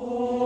Oh.